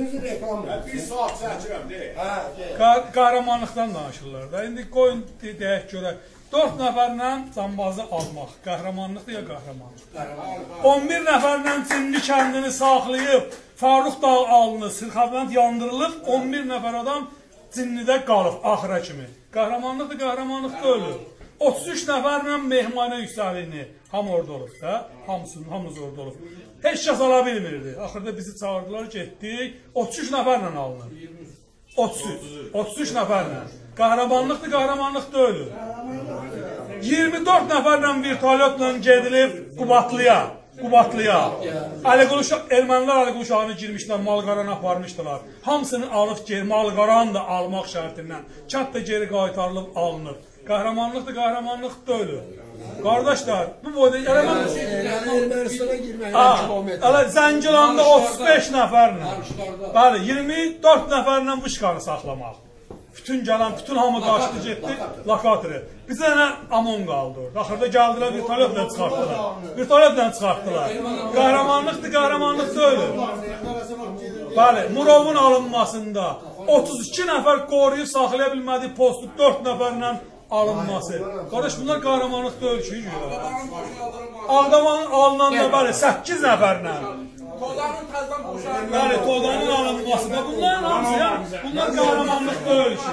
özünüzü reklam Hə, Bir saat çəkirəm, de. Hə, de. Qah- Qəhrəmanlıqdan danışırlar da. İndi qoyun de- deyək görək. 4 nəfərlə cambazı almaq qəhrəmanlıqdır ya qəhrəmanlıq. 11 nəfərlə Çinli kəndini saxlayıb Farux dağ alını Sırxavənd yandırılıb 11 nəfər adam Çinlidə qalıb axıra kimi. Qəhrəmanlıqdır, qəhrəmanlıq deyil. 33 nəfərlə Mehmanə yüksəlini ham orada olub da, hamısının hamımız orada olub. Heç kəs ala bilmirdi. Axırda bizi çağırdılar, getdik. 33 nəfərlə alınır. 33. 33 nəfərlə. Qəhrəmanlıqdır, qəhrəmanlıq deyil. 24 nəfərlə vertolyotla gedilib Qubatlıya. Qubatlıya. Əliqulu ermənilər Əliqulu Şahını girmişlər, Malqaranı aparmışdılar. Hamısını alıb geri, Malqaranı da almaq şərtindən. Çat da geri qaytarılıb alınır. Qəhrəmanlıqdır, qəhrəmanlıq deyil. Qardaşlar, bu boyda elə mən Ermənistana girməyə Ha, kilometr. Elə Zəngilanda 35 nəfərlə. Bəli, 24 nəfərlə Vışqanı saxlamaq. Bütün gələn, bütün hamı qaçdı getdi lokatorə. Bizə nə amon qaldı orada. Axırda gəldilər vertolyotla çıxartdılar. Vertolyotla çıxartdılar. Qəhrəmanlıqdır, qəhrəmanlıq deyil. Bəli, Murovun alınmasında 32 nəfər qoruyub saxlaya bilmədiyi postu 4 nəfərlə alınması. Qardaş bunlar qəhrəmanlıq deyil ki. Ağdamanın alınanda bəli 8 nəfərlə. Kozanın təzdən boşaldı. Yəni Todanın alınması da bunların hamısı ya. Bunlar qəhrəmanlıq deyil ki.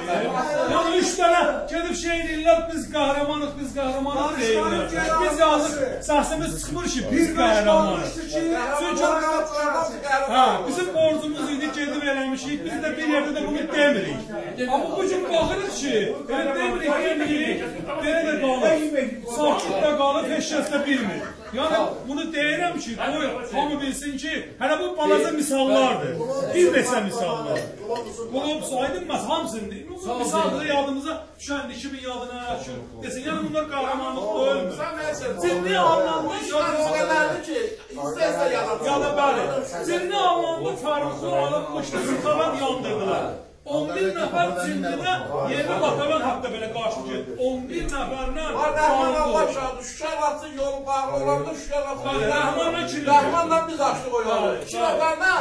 Yəni üç dənə gedib şey deyirlər biz qəhrəmanıq, biz qəhrəmanıq deyirlər. Biz yazıq səsimiz çıxmır ki biz qəhrəmanıq. Çünki Hə, bizim borcumuz eləmişik. Biz də bir yerdə də bunu demirik. Amma bu gün baxırıq ki, elə demirik, demirik. Belə də qalır. Sakit də qalır, heç kəs də bilmir. Yəni bunu deyirəm ki, qoy hamı bilsin ki, hələ bu balaca misallardır. Bir neçə misallar. Bunu saydım məs hamısını. Bu misalları yadımıza düşəndə 2000 yadına düşür. Desin, yəni bunlar qəhrəmanlıq deyilmi? Cinni anlamda Kozanlardı Sesle yalan. Yalan bəli. Cinni amanlı karısı alınmışdı, sıkalan yandırdılar. 11 nəfər cindinə yeni batalan haqqda belə qarşı getdi. 11 nəfərlə Rəhman Allah şahı Şuşa vatı yolu bağlı olanda Şuşa vatı Rəhmanla kirli. Rəhmanla biz açdıq o yolu. İki nəfərlə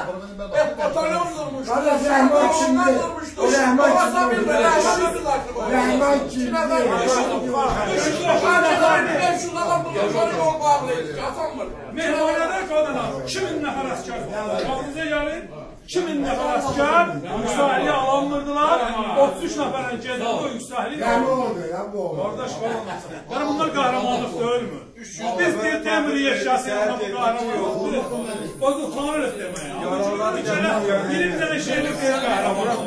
batalyon durmuşdu. Rəhman kimdi? Rəhman kimdi? Rəhmanla biz açdıq. Şuna bak. Şuna bak. Şuna bak. Bunları yok bağlayın. Hasan var. Mehmanede kadına. Kiminle haraskar? Kapınıza gelin. Kiminle haraskar? Yüksahli alanmırdılar. 33 nəfərən gedib o yüksahli. Yani oldu ya bu Yani bunlar kahramanlık değil mi? Biz bir temri yaşasın ama bu kahramanlık. O demeye. Yararlar gelmez. Kahramanlık.